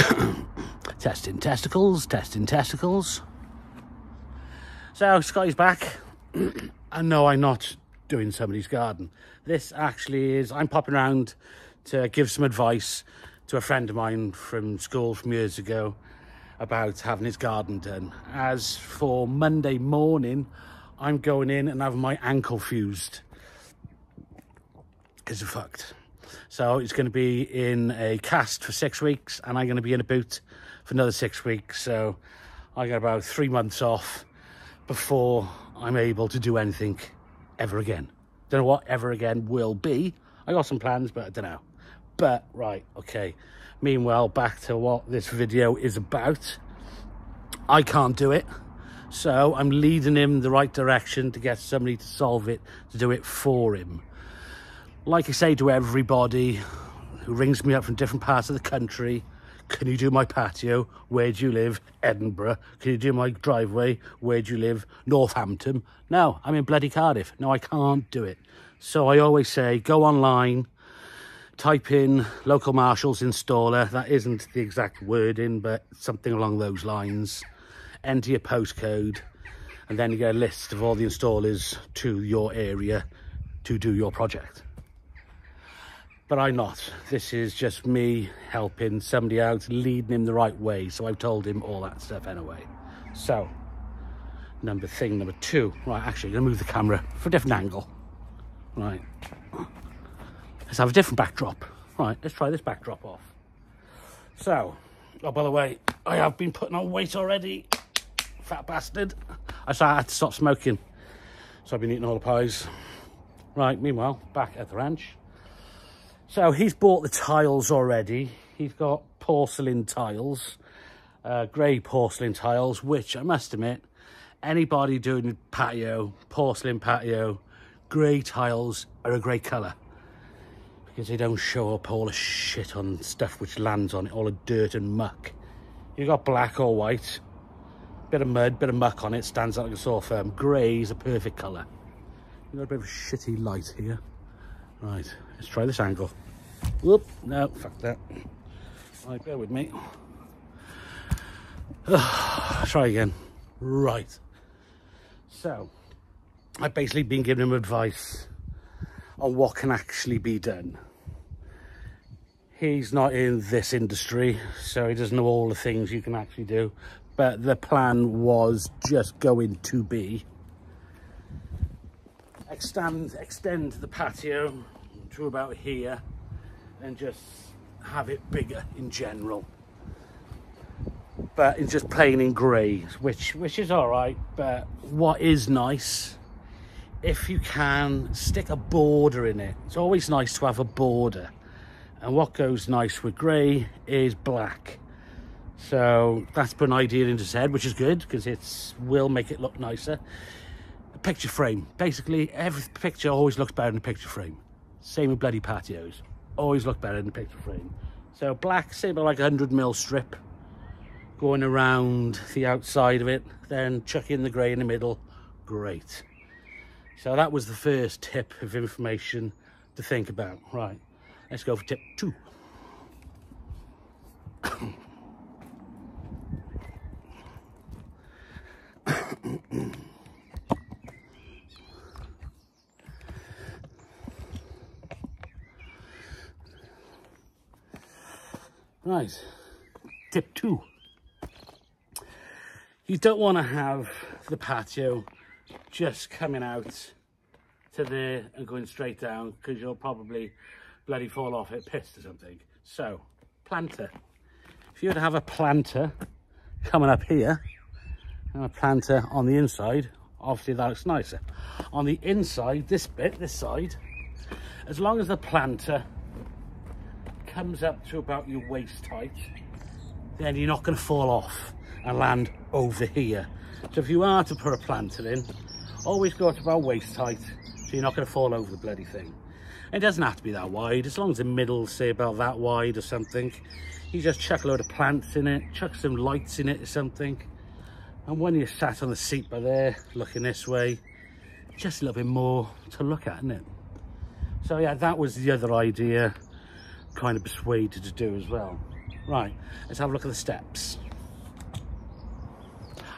testing testicles, testing testicles. So Scotty's back. and no, I'm not doing somebody's garden. This actually is, I'm popping around to give some advice to a friend of mine from school from years ago about having his garden done. As for Monday morning, I'm going in and having my ankle fused. It's fucked. So he's going to be in a cast for six weeks and I'm going to be in a boot for another six weeks. So I got about three months off before I'm able to do anything ever again. Don't know what ever again will be. I got some plans, but I don't know. But, right, okay. Meanwhile, back to what this video is about. I can't do it. So I'm leading him the right direction to get somebody to solve it, to do it for him like I say to everybody who rings me up from different parts of the country, can you do my patio? Where do you live? Edinburgh. Can you do my driveway? Where do you live? Northampton. No, I'm in bloody Cardiff. No, I can't do it. So I always say, go online, type in local Marshalls installer. That isn't the exact wording, but something along those lines. Enter your postcode, and then you get a list of all the installers to your area to do your project but I'm not. This is just me helping somebody out, leading him the right way. So I've told him all that stuff anyway. So, number thing number two. Right, actually, I'm to move the camera for a different angle. Right. Let's have a different backdrop. Right, let's try this backdrop off. So, oh, by the way, I have been putting on weight already. Fat bastard. I said I had to stop smoking. So I've been eating all the pies. Right, meanwhile, back at the ranch. So he's bought the tiles already. He's got porcelain tiles, uh, grey porcelain tiles, which I must admit, anybody doing patio, porcelain patio, grey tiles are a great colour. Because they don't show up all the shit on stuff which lands on it, all the dirt and muck. You've got black or white, bit of mud, bit of muck on it, stands out like a sore firm. Grey is a perfect colour. You've got a bit of a shitty light here. Right, let's try this angle. Whoop, no, fuck that. Right, bear with me. try again. Right. So, I've basically been giving him advice on what can actually be done. He's not in this industry, so he doesn't know all the things you can actually do. But the plan was just going to be extend, extend the patio to about here and just have it bigger in general. But it's just plain in grey which which is all right but what is nice if you can stick a border in it it's always nice to have a border. And what goes nice with grey is black. So that's put an idea into his head which is good because it will make it look nicer. A picture frame. Basically every picture always looks better in a picture frame. Same with bloody patios always look better in the picture frame. So black, say about like a 100 mil strip going around the outside of it, then chuck in the grey in the middle, great. So that was the first tip of information to think about. Right, let's go for tip two. Right, tip two. You don't want to have the patio just coming out to there and going straight down because you'll probably bloody fall off it pissed or something. So, planter. If you were to have a planter coming up here and a planter on the inside, obviously that looks nicer. On the inside, this bit, this side, as long as the planter comes up to about your waist height, then you're not going to fall off and land over here. So if you are to put a planter in, always go to about waist height, so you're not going to fall over the bloody thing. It doesn't have to be that wide, as long as the middle, say about that wide or something. You just chuck a load of plants in it, chuck some lights in it or something. And when you're sat on the seat by there, looking this way, just a little bit more to look at, isn't it? So yeah, that was the other idea kind of persuaded to do as well. Right, let's have a look at the steps.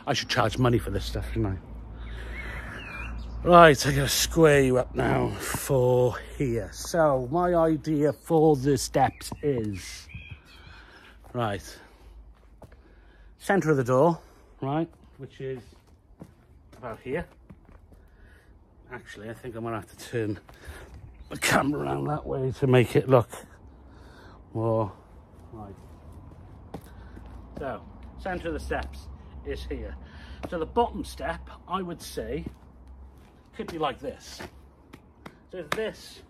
I should charge money for this stuff, shouldn't I? Right, I'm to square you up now for here. So, my idea for the steps is... Right. Centre of the door, right, which is about here. Actually, I think I'm to have to turn the camera around that way to make it look more... Right. So, centre of the steps is here. So the bottom step, I would say, could be like this. So if this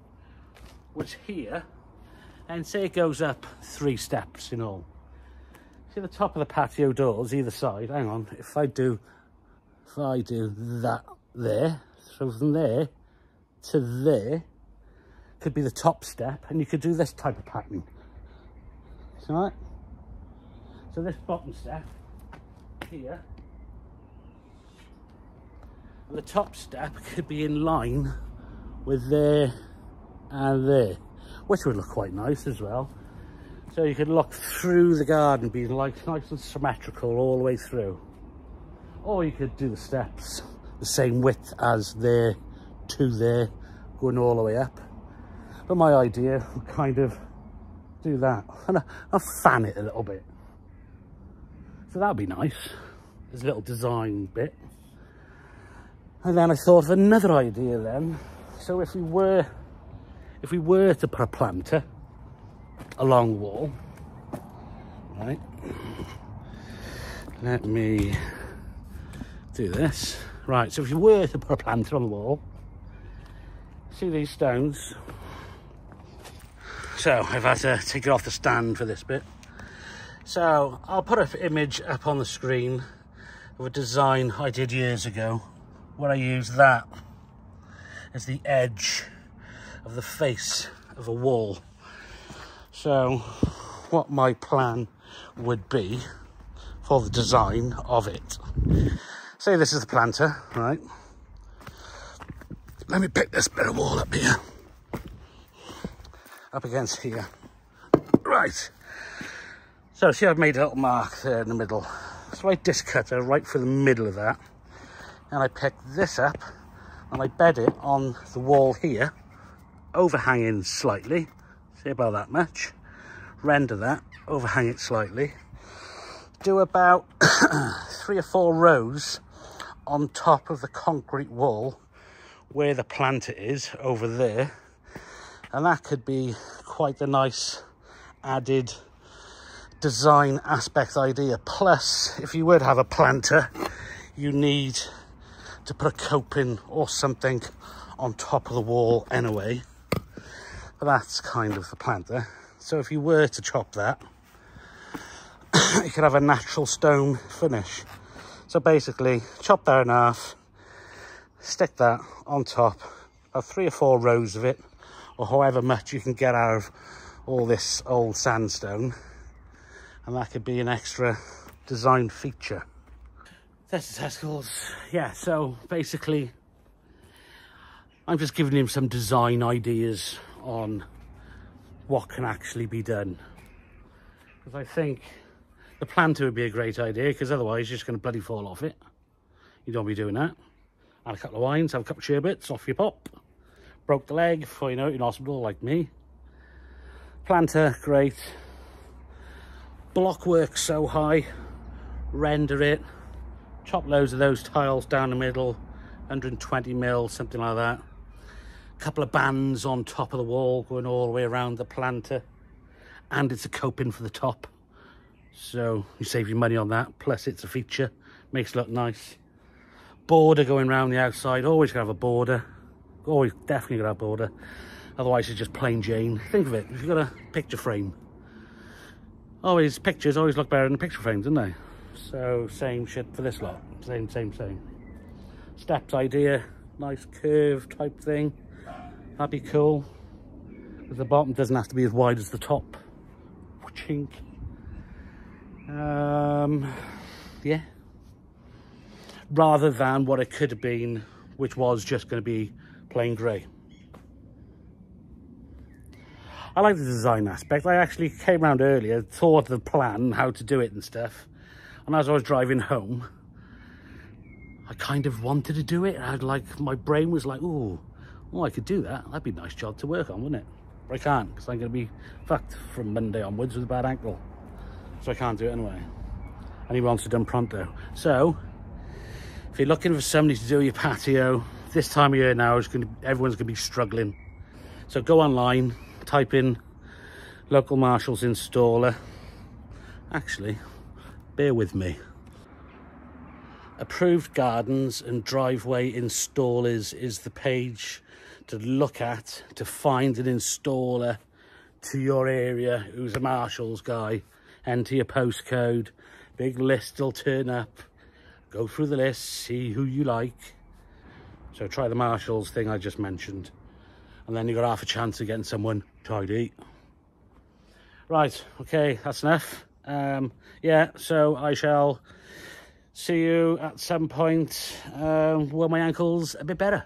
was here, and say it goes up three steps in all. See the top of the patio doors either side, hang on, if I do, if I do that there, so from there to there, could be the top step, and you could do this type of pattern. Right. So this bottom step here, and the top step could be in line with there and there, which would look quite nice as well. So you could look through the garden, be like nice and symmetrical all the way through. Or you could do the steps the same width as there to there, going all the way up. But my idea kind of do that and I'll fan it a little bit. So that'll be nice. There's a little design bit. And then I thought of another idea then. So if we were, if we were to put a planter along wall, right? Let me do this. Right, so if you were to put a planter on the wall, see these stones? So I've had to take it off the stand for this bit. So I'll put an image up on the screen of a design I did years ago where I used that as the edge of the face of a wall. So what my plan would be for the design of it. Say this is the planter, right? Let me pick this bit of wall up here. Up against here. Right. So see I've made a little mark there in the middle. So I disc cutter right through the middle of that. And I pick this up and I bed it on the wall here, overhanging slightly, see about that much. Render that, overhang it slightly. Do about three or four rows on top of the concrete wall where the planter is over there. And that could be quite a nice added design aspect idea. Plus, if you would have a planter, you need to put a coping or something on top of the wall anyway. But that's kind of the planter. So if you were to chop that, you could have a natural stone finish. So basically, chop that in half, stick that on top, about three or four rows of it, or however much you can get out of all this old sandstone and that could be an extra design feature. That's testicles. Yeah, so basically, I'm just giving him some design ideas on what can actually be done. Because I think the planter would be a great idea, because otherwise you're just going to bloody fall off it. You don't be doing that. Add a couple of wines, have a couple of sherbets, off you pop. Broke the leg you know in hospital like me. Planter, great block work so high, render it, chop loads of those tiles down the middle, 120 mil, something like that. Couple of bands on top of the wall going all the way around the planter. And it's a coping for the top. So you save your money on that. Plus it's a feature, makes it look nice. Border going around the outside, always gonna have a border. Always definitely gonna have a border. Otherwise it's just plain Jane. Think of it, you've got a picture frame, always pictures always look better than picture frames, don't they? So same shit for this lot. Same, same, same. Steps idea, nice curve type thing. That'd be cool. The bottom doesn't have to be as wide as the top. Chink. Um, yeah. Rather than what it could have been, which was just going to be plain grey. I like the design aspect. I actually came around earlier, thought the plan, how to do it and stuff. And as I was driving home, I kind of wanted to do it. I had like, my brain was like, oh, oh, I could do that. That'd be a nice job to work on, wouldn't it? But I can't, because I'm going to be fucked from Monday onwards with a bad ankle. So I can't do it anyway. And he wants it done pronto. So, if you're looking for somebody to do your patio, this time of year now, is going to, everyone's going to be struggling. So go online, type in local Marshalls installer. Actually, bear with me. Approved Gardens and Driveway Installers is the page to look at to find an installer to your area who's a Marshalls guy. Enter your postcode, big list will turn up. Go through the list, see who you like. So try the Marshalls thing I just mentioned. And then you've got half a chance of getting someone tidy. Right, okay, that's enough. Um, yeah, so I shall see you at some point um, when my ankle's a bit better.